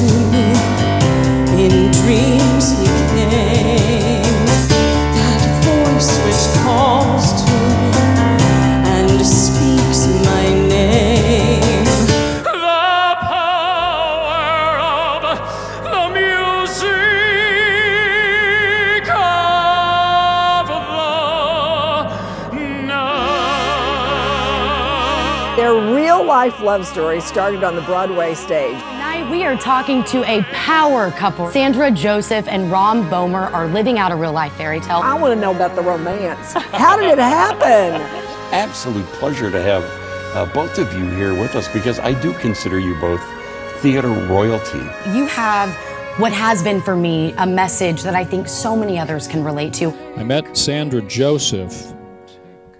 into in dreams he came. Their real life love story started on the Broadway stage. Tonight we are talking to a power couple. Sandra Joseph and Ron Bohmer are living out a real life fairy tale. I want to know about the romance. How did it happen? Absolute pleasure to have uh, both of you here with us because I do consider you both theater royalty. You have what has been for me a message that I think so many others can relate to. I met Sandra Joseph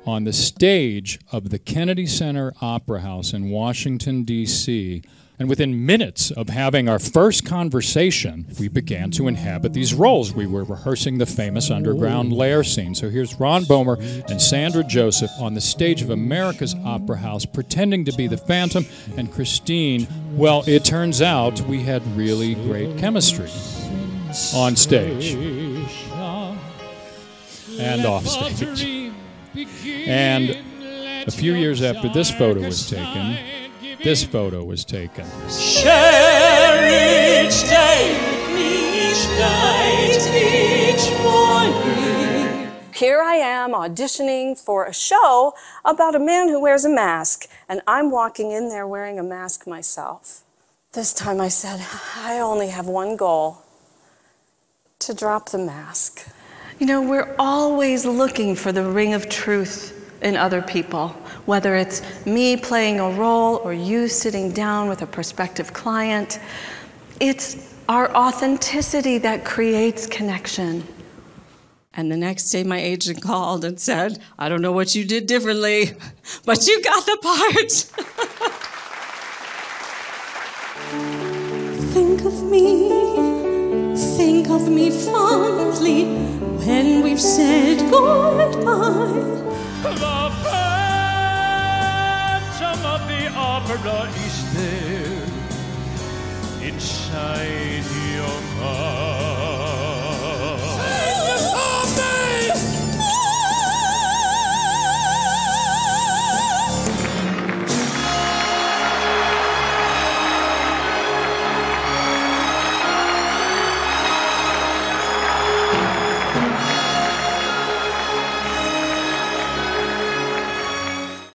on the stage of the Kennedy Center Opera House in Washington, D.C. And within minutes of having our first conversation, we began to inhabit these roles. We were rehearsing the famous underground lair scene. So here's Ron Bohmer and Sandra Joseph on the stage of America's Opera House pretending to be the Phantom and Christine. Well, it turns out we had really great chemistry on stage and off stage. And a few years after this photo was taken, this photo was taken. Share each day each night, each morning. Here I am auditioning for a show about a man who wears a mask, and I'm walking in there wearing a mask myself. This time I said, I only have one goal to drop the mask. You know, we're always looking for the ring of truth in other people, whether it's me playing a role or you sitting down with a prospective client. It's our authenticity that creates connection. And the next day, my agent called and said, I don't know what you did differently, but you got the part. think of me, think of me fondly when we've said goodbye. The phantom of the opera is there inside.